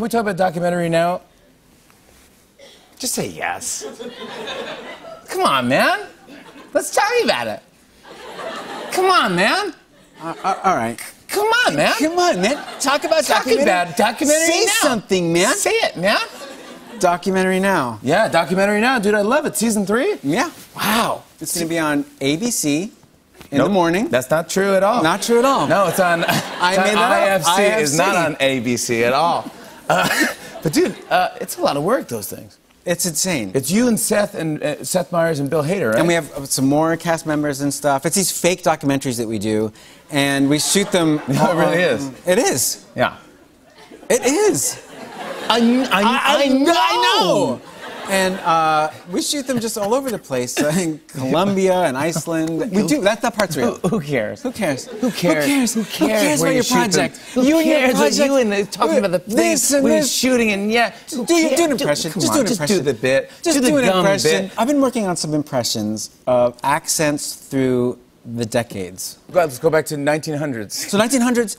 can we talk about documentary now? Just say yes. Come on, man. Let's talk about it. Come on, man. Uh, uh, all right. Come on, man. Come on, man. Talk about Talk documentary. about documentary Say now. something, man. Say it, man. Documentary now. Yeah, documentary now, dude. I love it. Season three. Yeah. Wow. It's going to be on ABC in Nope, the morning. That's not true at all. Not true at all. No, it's on. I it's on made that up. IFC. It's IFC. not on ABC at all. Uh, but dude, uh, it's a lot of work. Those things. It's insane. It's you and Seth and uh, Seth Meyers and Bill Hader, right? and we have some more cast members and stuff. It's these fake documentaries that we do, and we shoot them. No, it really is. It is. yeah. It is. I, I, I know. And uh, we shoot them just all over the place, uh, in Colombia and Iceland. We do. That that part's real. Who, who cares? Who cares? Who cares? Who cares? Who cares? cares about your you them? project? Who you and your cares? project. You and the, talking about the This things and this. shooting and yeah. Do, you, do an cares? impression. Come just on, do an just do the bit. Just do do, the an impression. bit. I've been working on some impressions of accents through the decades. Let's go back to 1900s. So 1900s,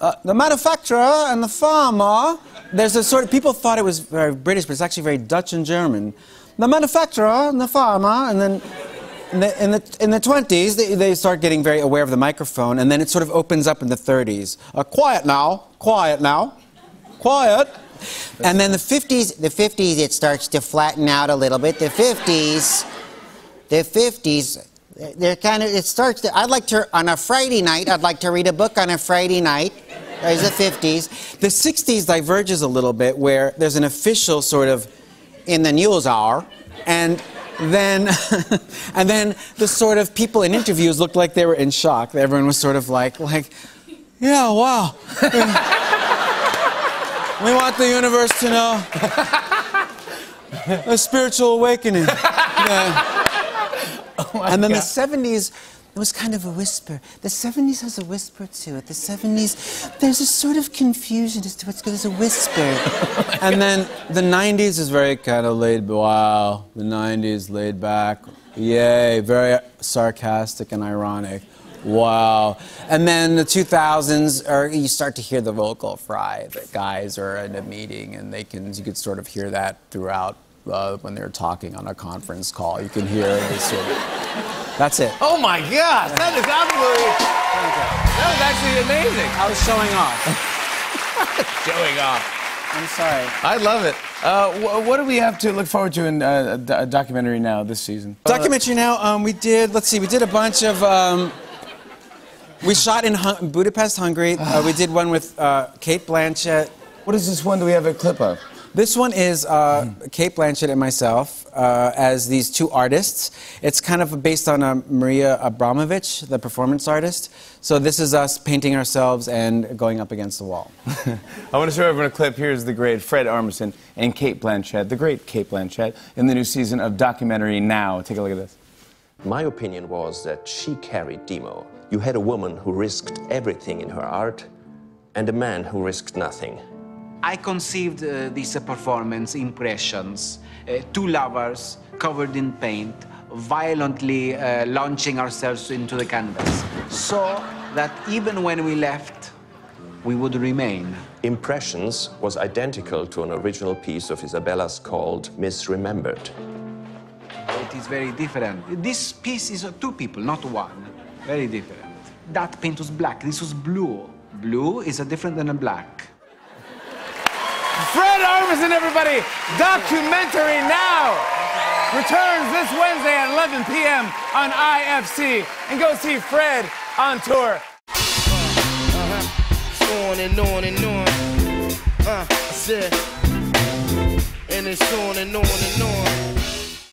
uh, the manufacturer and the farmer. There's a sort of people thought it was very British, but it's actually very Dutch and German. The manufacturer the farmer, and then in the in the, in the 20s they, they start getting very aware of the microphone, and then it sort of opens up in the 30s. Uh, quiet now, quiet now, quiet. And then the 50s, the 50s, it starts to flatten out a little bit. The 50s, the 50s, they're kind of, it starts to, I'd like to, on a Friday night, I'd like to read a book on a Friday night. There's the 50s. The 60s diverges a little bit where there's an official sort of in the news hour, and then, and then the sort of people in interviews looked like they were in shock. Everyone was sort of like, like, yeah, wow. we want the universe to know a spiritual awakening. Yeah. Oh and then the 70s, it was kind of a whisper. The 70s has a whisper to it. The 70s, there's a sort of confusion as to what's good. There's a whisper. Oh and then the 90s is very kind of laid, wow, the 90s laid back. Yay, very sarcastic and ironic. Wow. And then the 2000s, are, you start to hear the vocal fry. The guys are in a meeting and they can, you could sort of hear that throughout uh, when they're talking on a conference call. You can hear this sort of, that's it. Oh my gosh, that is absolutely. That was actually amazing. I was showing off. Showing off. I'm sorry. I love it. Uh, wh- what do we have to look forward to in uh, a, documentary now this season? Documentary now. Um, we did. Let's see. We did a bunch of. Um, we shot in Hun- Budapest, Hungary. Uh, we did one with uh, Cate Blanchett. What is this one? Do we have a clip of? This one is uh, Cate Blanchett and myself uh, as these two artists. It's kind of based on uh, Maria Abramović, the performance artist. So this is us painting ourselves and going up against the wall. I want to show everyone a clip. Here's the great Fred Armisen and Cate Blanchett, the great Cate Blanchett, in the new season of documentary Now. Take a look at this. My opinion was that she carried Demo. You had a woman who risked everything in her art and a man who risked nothing. I conceived uh, this uh, performance impressions, uh, two lovers covered in paint, violently uh, launching ourselves into the canvas, so that even when we left, we would remain. Impressions was identical to an original piece of Isabella's called Misremembered. It is very different. This piece is uh, two people, not one. Very different. That paint was black, this was blue. Blue is uh, different than a black. Fred Armisen, everybody! Documentary Now! Returns this Wednesday at 11 p.m. on IFC. And go see Fred on tour. on and on and on. Uh, I said, and it's on and on and on.